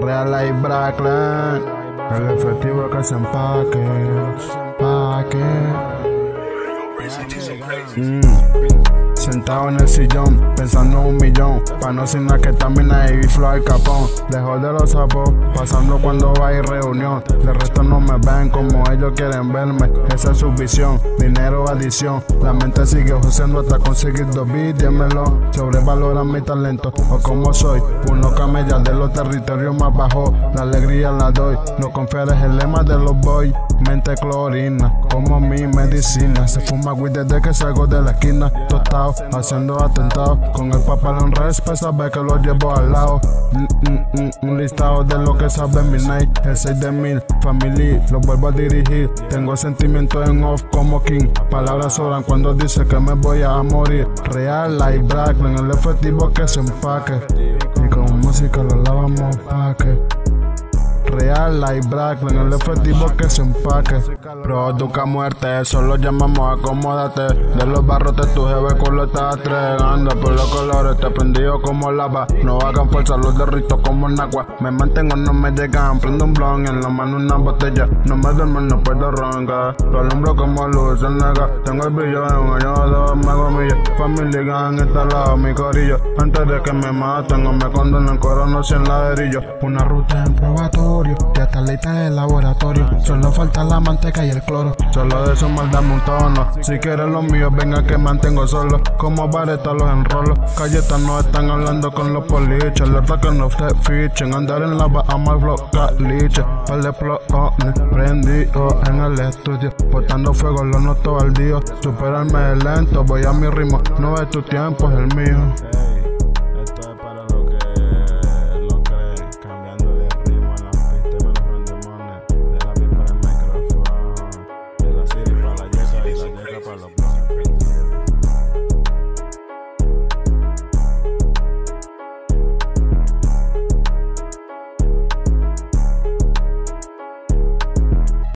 Real Life Brackland. El efectivo que se empaque. Empaque. Mm. Sentado en el sillón, pensando un millón. Pa' no sin nada que también hay flow al capón. Lejos de los sapos, pasando cuando va a reunión. De resto no me ven como ellos quieren verme. Esa es su visión, dinero, adición. La mente sigue usando hasta conseguir dos dímelo. Sobrevaloran mi talento o como soy. Uno camella de los territorios más bajos. La alegría la doy. No confiar es el lema de los boys. Mente clorina, como mi medicina. Se fuma weed desde que salgo de la esquina. Tostado, haciendo atentados. Con el papel en respeto, sabe que lo llevo al lado. Mm, mm, mm, un listado de lo que sabe mi night. El 6 de mil, family, lo vuelvo a dirigir. Tengo sentimientos en off como King. Palabras sobran cuando dice que me voy a morir. Real, like black, en el efectivo que se empaque. Y con música lo lavamos pa' Real Life Brackland, el efectivo que se empaque. Produca muerte, eso lo llamamos acomódate. De los barrotes tu jefe con lo está entregando. Por los colores te prendido como lava. No hagan fuerza, los derrito como en agua. Me mantengo, no me llegan. Prendo un blon en la mano una botella. No me duermo, no puedo roncar. Lo alumbro como luz en nega. Tengo el brillo en un año dos, me hago millo. Family gang está al lado, mi corillo. Antes de que me maten o me condonen, corono sin ladrillo. Una ruta en probatorio. Está lista en el laboratorio. Solo falta la manteca y el cloro. Solo de eso mal dame un tono. Si quieres los míos, venga que mantengo solo. Como vareta los enrolo. Calletas no están hablando con los poliches. La que no se fichen. Andar en la Bahamas, flow, caliche. Par de plones prendido en el estudio. Portando fuego, lo noto al día. Superarme lento, voy a mi ritmo. No es tu tiempo, es el mío.